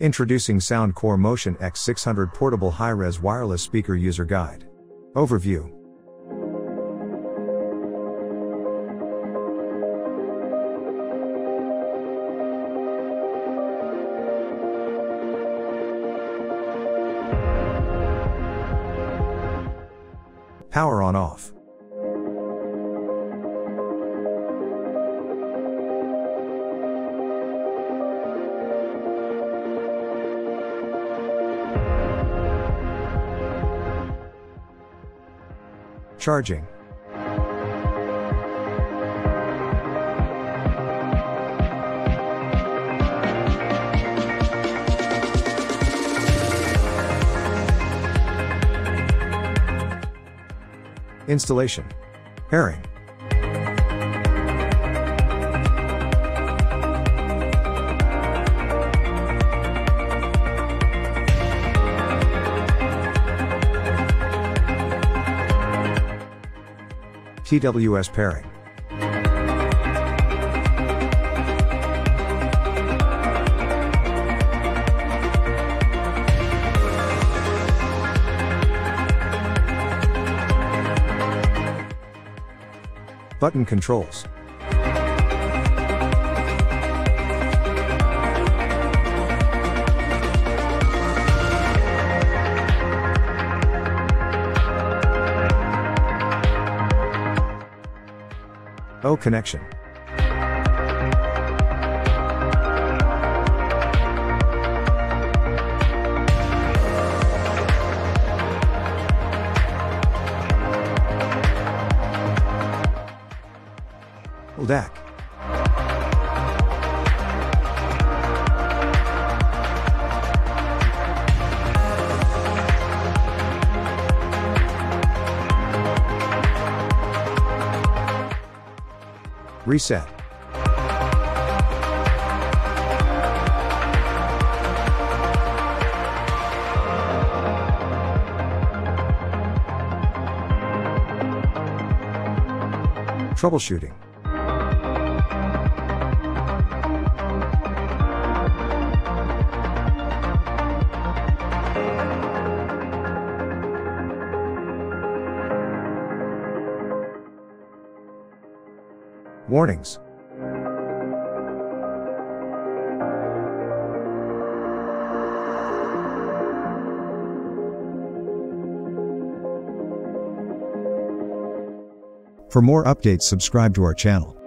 Introducing Soundcore Motion X600 Portable High-Res Wireless Speaker User Guide. Overview. Power on off. Charging. Installation. Pairing. TWS pairing. Button controls. O connection. DAC. Reset. Troubleshooting. Warnings. For more updates subscribe to our channel.